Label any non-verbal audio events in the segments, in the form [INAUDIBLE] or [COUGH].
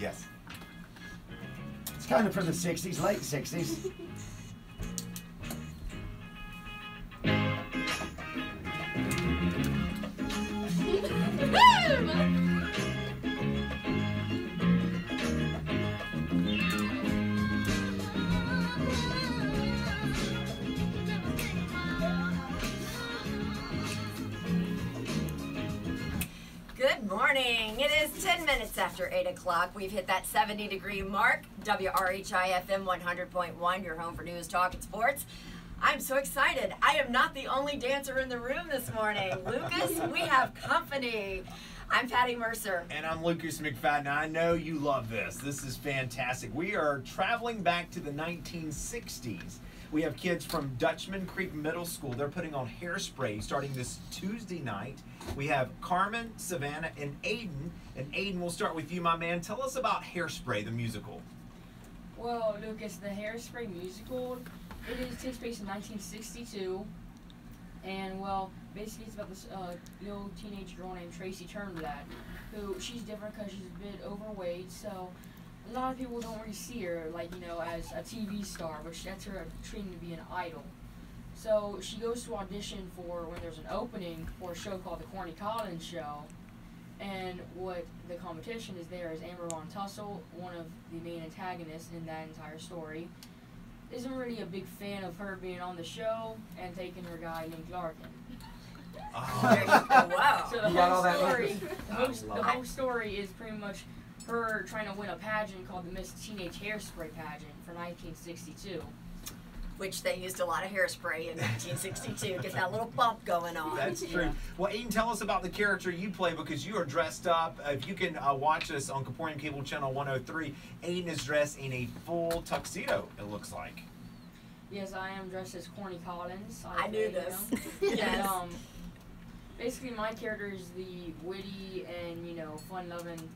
Yes. It's kind of from the 60s, late 60s. [LAUGHS] is 10 minutes after 8 o'clock. We've hit that 70 degree mark. WRHI FM 100.1, your home for news, talk, and sports. I'm so excited. I am not the only dancer in the room this morning. [LAUGHS] Lucas, we have company. I'm Patty Mercer. And I'm Lucas McFadden. I know you love this. This is fantastic. We are traveling back to the 1960s. We have kids from Dutchman Creek Middle School. They're putting on hairspray starting this Tuesday night. We have Carmen, Savannah, and Aiden. And Aiden, we'll start with you, my man. Tell us about Hairspray, the musical. Well, Lucas, the Hairspray musical, it takes place in 1962, and well, basically it's about this uh, little teenage girl named Tracy Turnblad, who she's different because she's a bit overweight, so a lot of people don't really see her like you know as a TV star, but that's her training to be an idol. So she goes to audition for when there's an opening for a show called the Corny Collins Show. And what the competition is there is Amber Von Tussle, one of the main antagonists in that entire story, isn't really a big fan of her being on the show and taking her guy named Larkin. [LAUGHS] There you go. Wow. So the You whole story, the whole, the whole story is pretty much her trying to win a pageant called the Miss Teenage Hairspray Pageant for 1962. Which they used a lot of hairspray in 1962. Get that little bump going on. That's true. Well, Aiden, tell us about the character you play because you are dressed up. Uh, if you can uh, watch us on Comporium Cable Channel 103, Aiden is dressed in a full tuxedo, it looks like. Yes, I am dressed as Corny Collins. I knew play this. him. [LAUGHS] And, yes. um, basically, my character is the witty and you know fun-loving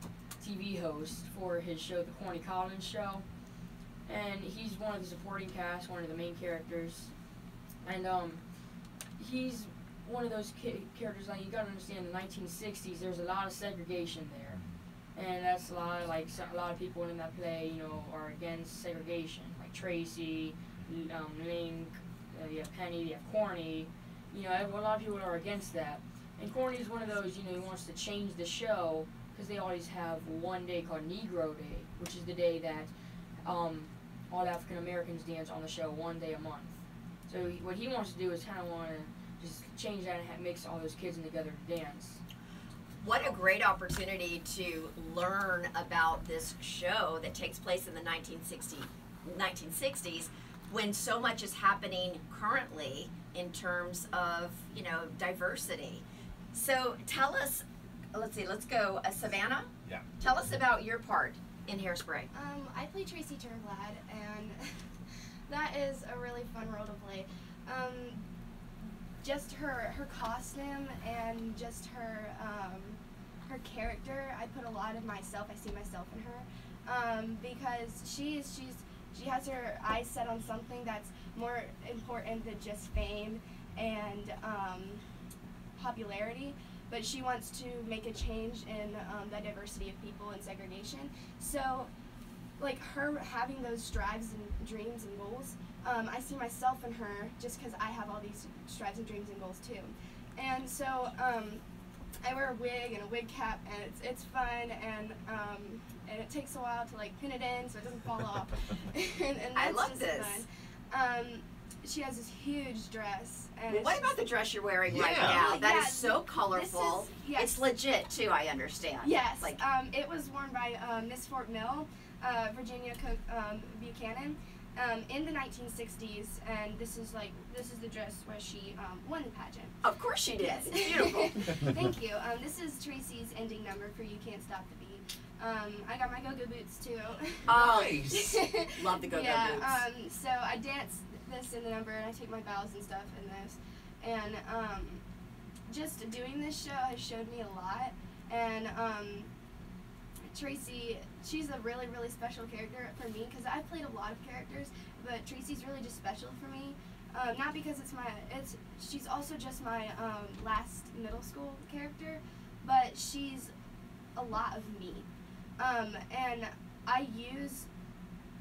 TV host for his show, the Corny Collins Show, and he's one of the supporting cast, one of the main characters, and um, he's one of those characters. Like you gotta understand, the 1960s, there's a lot of segregation there, and that's a lot of like a lot of people in that play, you know, are against segregation, like Tracy, um, Link, uh, you have Penny, you have Corny. You know, a lot of people are against that. And Corny is one of those, you know, he wants to change the show because they always have one day called Negro Day, which is the day that um, all African Americans dance on the show one day a month. So he, what he wants to do is kind of want to just change that and ha- mix all those kids in together to dance. What a great opportunity to learn about this show that takes place in the 1960, 1960s when so much is happening currently in terms of, you know, diversity. So tell us, let's see, let's go, uh, Savannah? Yeah. Tell us about your part in Hairspray. Um, I play Tracy Turnblad, and [LAUGHS] that is a really fun role to play. Um, just her her costume and just her um, her character. I put a lot of myself. I see myself in her um, because she's she's she has her eyes set on something that's more important than just fame and um, popularity. But she wants to make a change in um, the diversity of people and segregation. So, like her having those strives and dreams and goals, um, I see myself in her just because I have all these strives and dreams and goals too. And so um, I wear a wig and a wig cap, and it's, it's fun, and um, and it takes a while to like pin it in so it doesn't fall off. [LAUGHS] and, and I love this. fun. She has this huge dress, and what about the dress you're wearing right now? That is Yeah, so colorful. is- yes. It's legit too, I understand. Yes, Like, um, it was worn by um, Miss Fort Mill, uh, Virginia Cook um, Buchanan, um, in the 1960s, and this is like this is the dress where she um, won the pageant. of course she did. Yes. It's beautiful. [LAUGHS] Thank you. Um, this is Tracy's ending number for "You Can't Stop the Beat." Um, I got my go-go boots too. Oh, [LAUGHS] Nice. love the go-go yeah, boots. Um, so I dance this in the number, and I take my bows and stuff in this, and um, just doing this show has showed me a lot. And um, Tracy, she's a really, really special character for me because I've played a lot of characters, but Tracy's really just special for me. Um, not because it's my, it's she's also just my um, last middle school character, but she's a lot of me. Um, and I use,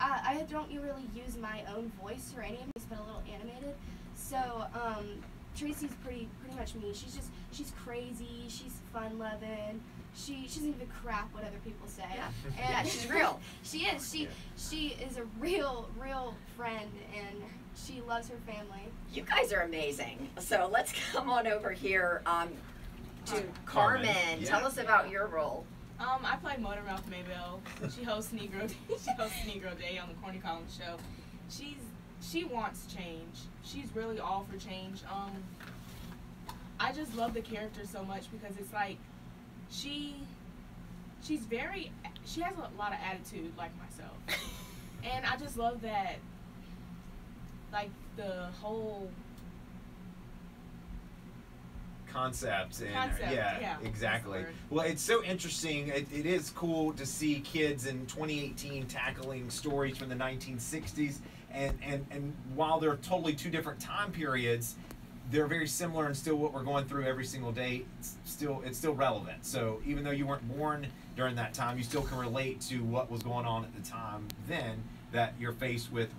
I, I don't really use my own voice or any of these, but a little animated. So um, Tracy's pretty pretty much me. She's just she's crazy. She's fun loving. She she doesn't give a crap what other people say. Yeah. And Yeah, [LAUGHS] she's real. she is. She Yeah. she is a real real friend, and she loves her family. You guys are amazing. So let's come on over here um, to Carmen, Carmen. yeah. Tell us about your role. Um, I play Motor Mouth Maybelle. She hosts Negro. Day. [LAUGHS] she hosts Negro Day on the Corny Collins show. She's she wants change. She's really all for change. Um, I just love the character so much because it's like she she's very she has a lot of attitude like myself, [LAUGHS] and I just love that. Like the whole concepts and Concept, yeah, yeah, exactly. well it's so interesting. It, it is cool to see kids in 2018 tackling stories from the 1960s and and and while they're totally two different time periods they're very similar and still what we're going through every single day it's still it's still relevant. So even though you weren't born during that time you still can relate to what was going on at the time then that you're faced with